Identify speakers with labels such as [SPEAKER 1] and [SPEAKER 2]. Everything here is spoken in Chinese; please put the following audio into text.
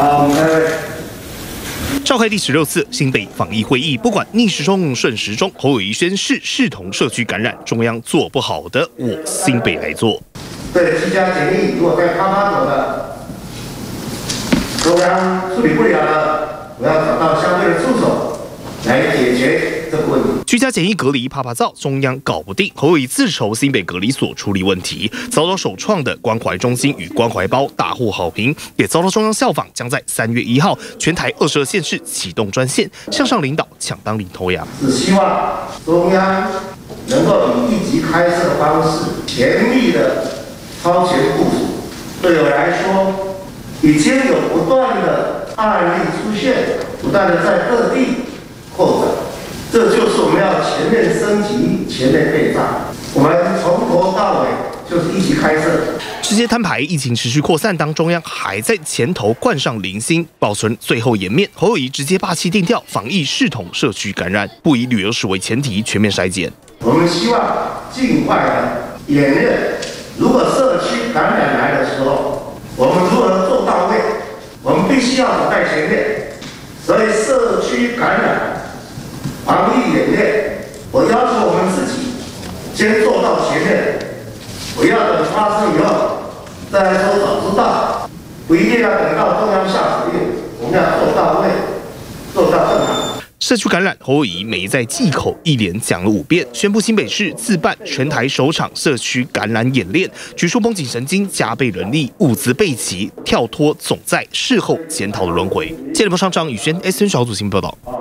[SPEAKER 1] 好，各位。
[SPEAKER 2] 召开第十六次新北防疫会议，不管逆时钟顺时钟，侯友谊宣誓视同社区感染，中央做不好的，我新北来做。
[SPEAKER 1] 对居家检疫，如果在啪啪走的，中央处理不了了，我要找到相对的助手来解决。
[SPEAKER 2] 居家检疫隔离啪啪造，中央搞不定，侯友宜自筹新北隔离所处理问题，遭到首创的关怀中心与关怀包大获好评，也遭到中央效仿，将在三月一号全台二十二县市启动专线，向上领导抢当领头羊。
[SPEAKER 1] 只希望中央能够以一级开设的方式，全力的超前部署。对我来说，已经有不断的案例出现，不断的在各地扩展。这就是要全面升级、全面备战。我们从头到尾就是一起开设，
[SPEAKER 2] 直接摊牌。疫情持续扩散，当中央还在前头冠上零星，保存最后颜面。侯友谊直接霸气定调，防疫视同社区感染，不以旅游史为前提，全面筛检。
[SPEAKER 1] 我们希望尽快的演练，如果社区感染来的时候，我们如何做到位？我们必须要走在前面，所以社区感染。防疫演练，我要求我们自己先做到前面，不要等发生以后再来说早知道，不一定要等到中央下指令，我们要做到位，做到更好。
[SPEAKER 2] 社区感染，侯友宜没在忌口，一连讲了五遍，宣布新北市自办全台首场社区感染演练，举出绷紧神经、加倍人力、物资备齐，跳脱总在事后检讨的轮回。接连播上张宇轩 S N 小组新报道。